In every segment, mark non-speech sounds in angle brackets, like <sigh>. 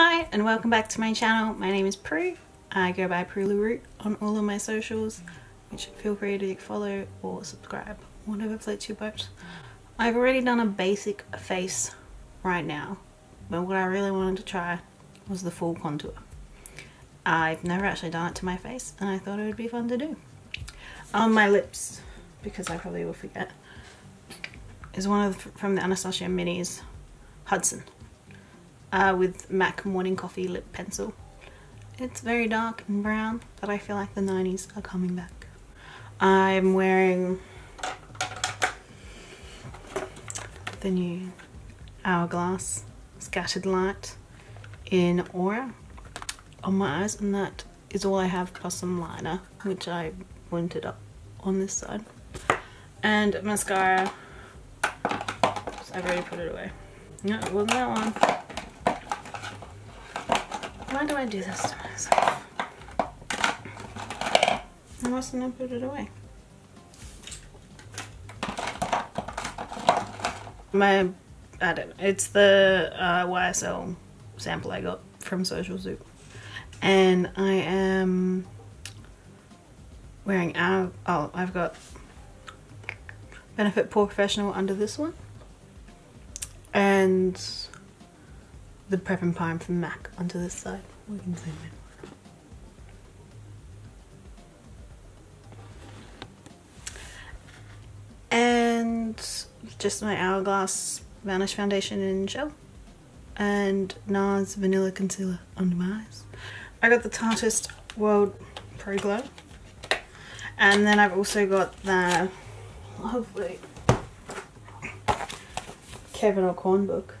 Hi and welcome back to my channel. My name is Prue. I go by Pruelaroo on all of my socials, which feel free to follow or subscribe, whatever floats your boat. I've already done a basic face right now, but what I really wanted to try was the full contour. I've never actually done it to my face and I thought it would be fun to do. On my lips, because I probably will forget, is one of the, from the Anastasia Minis Hudson uh, with MAC Morning Coffee Lip Pencil. It's very dark and brown, but I feel like the 90s are coming back. I'm wearing the new Hourglass Scattered Light in Aura on my eyes, and that is all I have plus some liner, which I pointed up on this side. And mascara, I've already put it away. No, it wasn't that one. Why do I do this to myself? I mustn't have put it away. My, I don't know, it's the uh, YSL sample I got from Social Soup. And I am wearing our, oh, I've got Benefit POREfessional under this one. And the Prep and Prime from MAC onto this side. We can zoom in. And just my Hourglass Vanish Foundation in gel. And NARS Vanilla Concealer under my eyes. I got the Tarteist World Pro Glow. And then I've also got the lovely Kevyn Aucoin book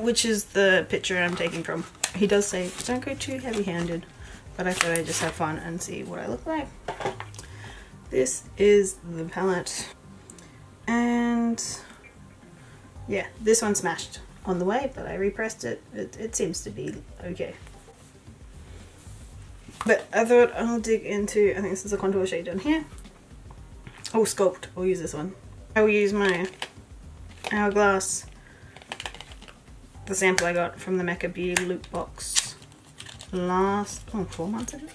which is the picture I'm taking from. He does say, don't go too heavy-handed, but I thought I'd just have fun and see what I look like. This is the palette, and yeah, this one smashed on the way, but I repressed it. It, it seems to be okay. But I thought I'll dig into, I think this is a contour shade down here. Oh, Sculpt, I'll use this one. I will use my Hourglass the sample I got from the Mecca Beauty loot box last, oh, four months ago?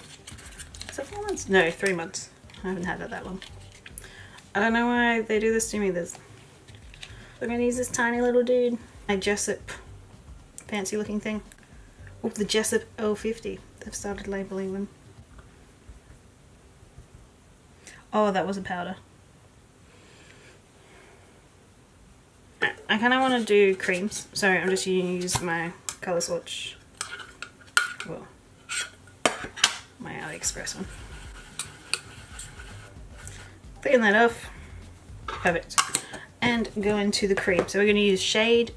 Is it four months? No, three months. I haven't had it that long. I don't know why they do this to me. There's, we're gonna use this tiny little dude. My Jessup fancy looking thing. Oh, the Jessup L50. They've started labeling them. Oh, that was a powder. I kind of want to do creams, so I'm just going to use my Colour Swatch, well, my AliExpress one. Clean that off, perfect, and go into the cream. So we're going to use Shade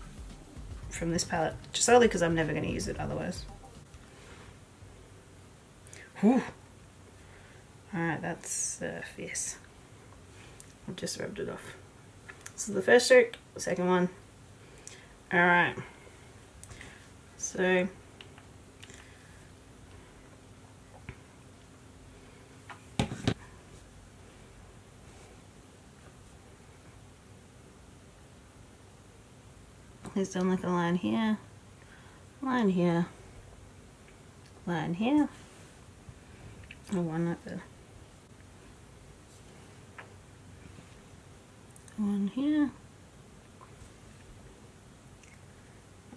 from this palette, just solely because I'm never going to use it otherwise. Whew. Alright, that's uh, fierce. I've just rubbed it off. So the first stroke, second one. Alright. So He's done like a line here, line here, line here, and one like that. one here,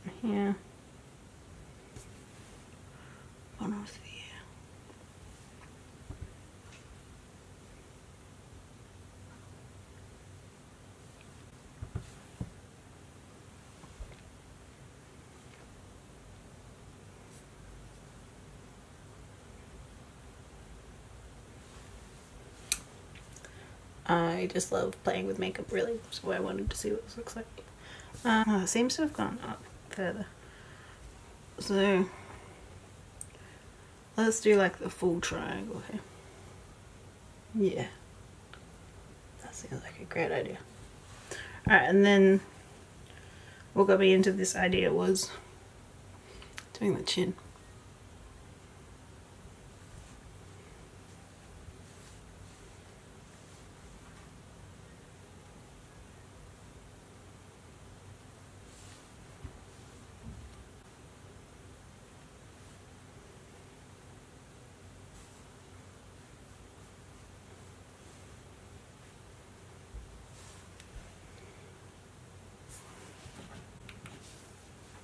one here, one over here. I just love playing with makeup really, so I wanted to see what this looks like. Uh, it seems to have gone up further. So, let's do like the full triangle here. Yeah. That seems like a great idea. Alright, and then what got me into this idea was doing the chin.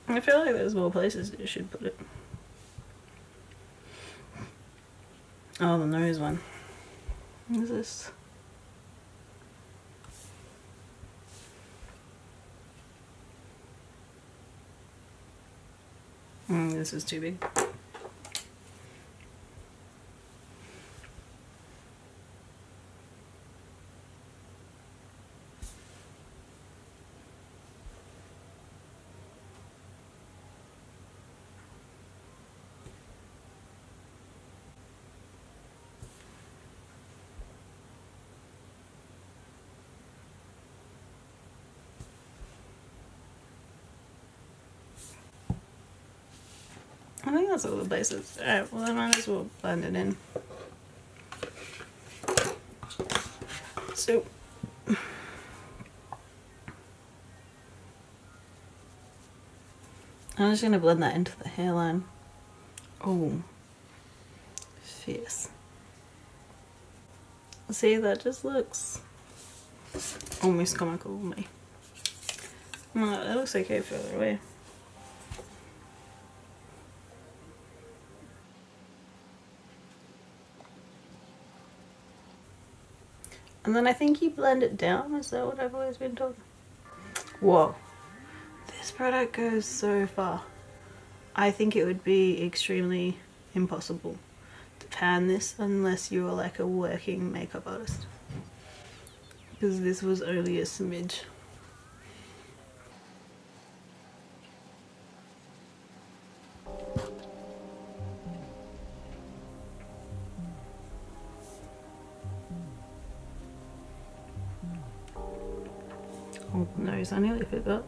I feel like there's more places you should put it. Oh, the nose one. Is this? Mm, this is too big. I think that's all the places. Alright, well I might as well blend it in. So I'm just gonna blend that into the hairline. Oh, fierce. See, that just looks almost comical to me. Well, that looks okay further away. And then I think you blend it down. Is that what I've always been told? Whoa. This product goes so far. I think it would be extremely impossible to pan this unless you were like a working makeup artist. Because this was only a smidge. Oh, nose, I nearly forgot.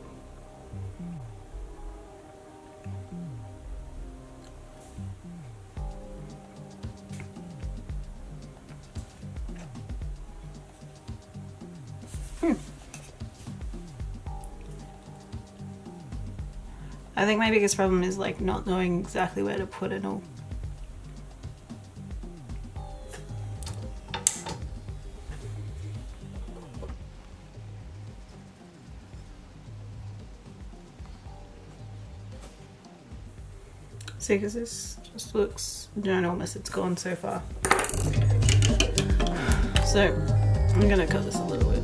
Hmm. I think my biggest problem is like not knowing exactly where to put it all. See, because this just looks ginormous. It's gone so far. So, I'm gonna cut this a little bit.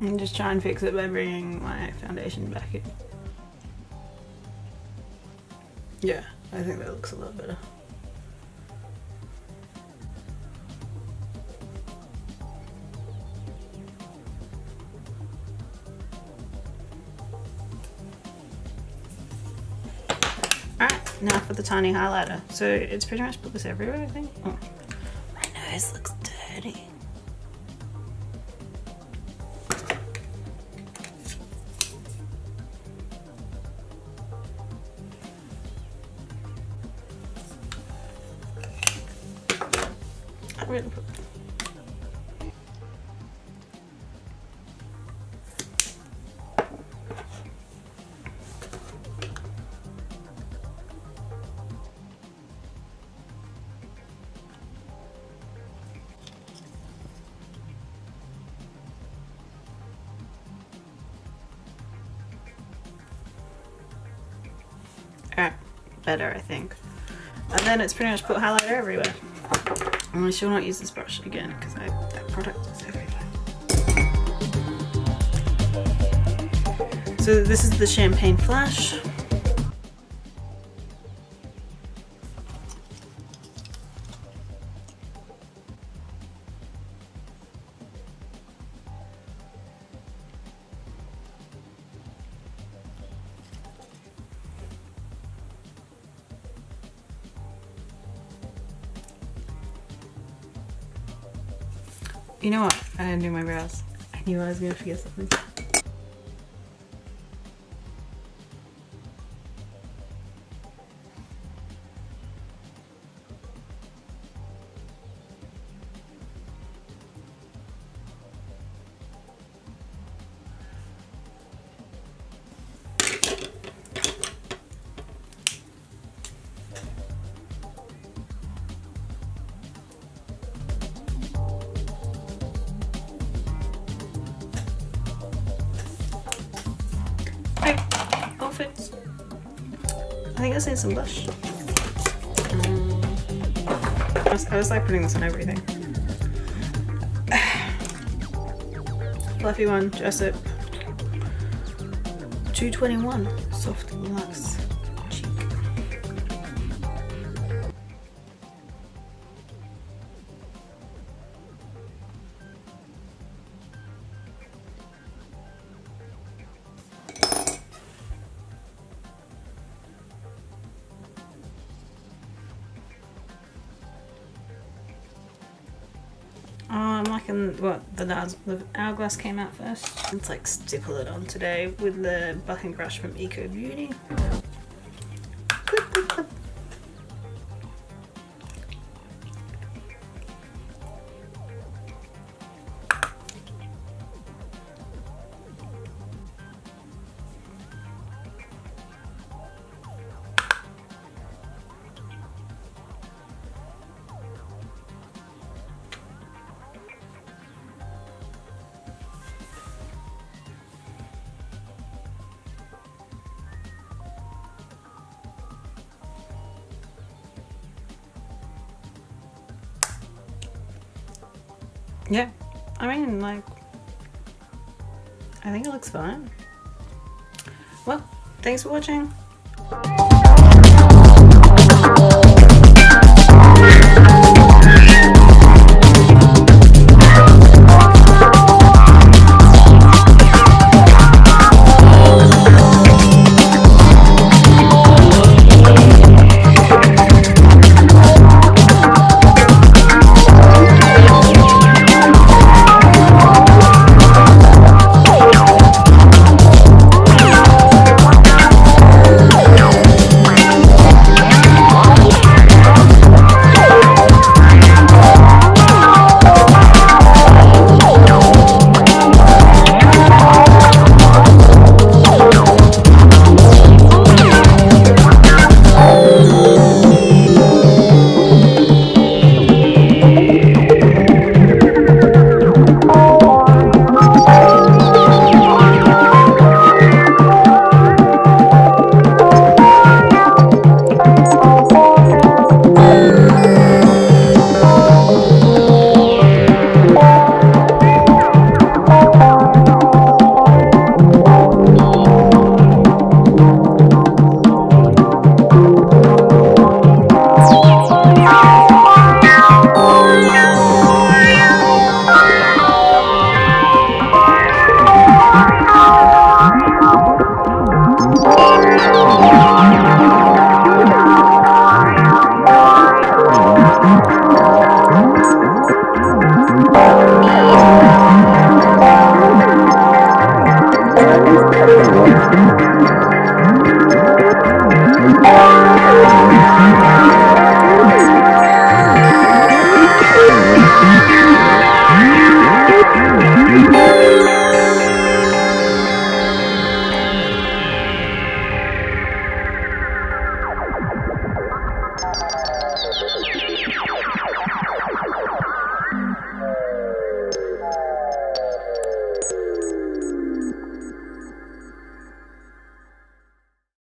And just try and fix it by bringing my foundation back in. Yeah, I think that looks a lot better. Alright, now for the tiny highlighter. So it's pretty much put this everywhere, I think. Oh, my nose looks dirty. Better I think. And then it's pretty much put highlighter everywhere. I shall not use this brush again because that product is everywhere. So this is the Champagne Flash. You know what? I didn't do my brows. I knew I was gonna forget something. Think I need some blush. Um, I, was, I was like putting this on everything. <sighs> Fluffy one, Jessup. 221, soft and luxe. What the, the hourglass came out first. Let's like stipple it on today with the bucking brush from Eco Beauty. Yeah, I mean, like, I think it looks fine. Well, thanks for watching.